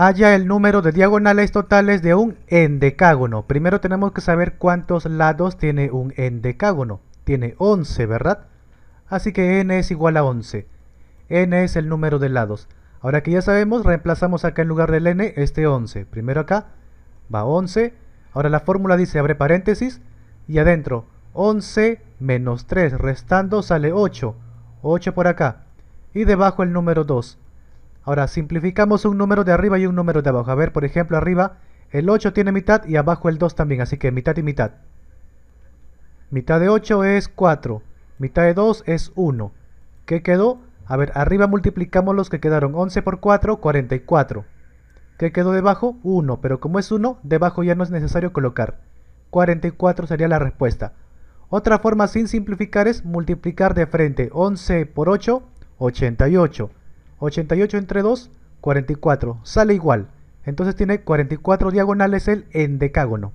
haya el número de diagonales totales de un endecágono. Primero tenemos que saber cuántos lados tiene un endecágono. Tiene 11, ¿verdad? Así que n es igual a 11. n es el número de lados. Ahora que ya sabemos, reemplazamos acá en lugar del n este 11. Primero acá va 11. Ahora la fórmula dice abre paréntesis y adentro 11 menos 3 restando sale 8. 8 por acá. Y debajo el número 2. Ahora simplificamos un número de arriba y un número de abajo. A ver, por ejemplo, arriba el 8 tiene mitad y abajo el 2 también. Así que mitad y mitad. Mitad de 8 es 4. Mitad de 2 es 1. ¿Qué quedó? A ver, arriba multiplicamos los que quedaron. 11 por 4, 44. ¿Qué quedó debajo? 1. Pero como es 1, debajo ya no es necesario colocar. 44 sería la respuesta. Otra forma sin simplificar es multiplicar de frente 11 por 8, 88. 88 entre 2, 44. Sale igual. Entonces tiene 44 diagonales el endecágono.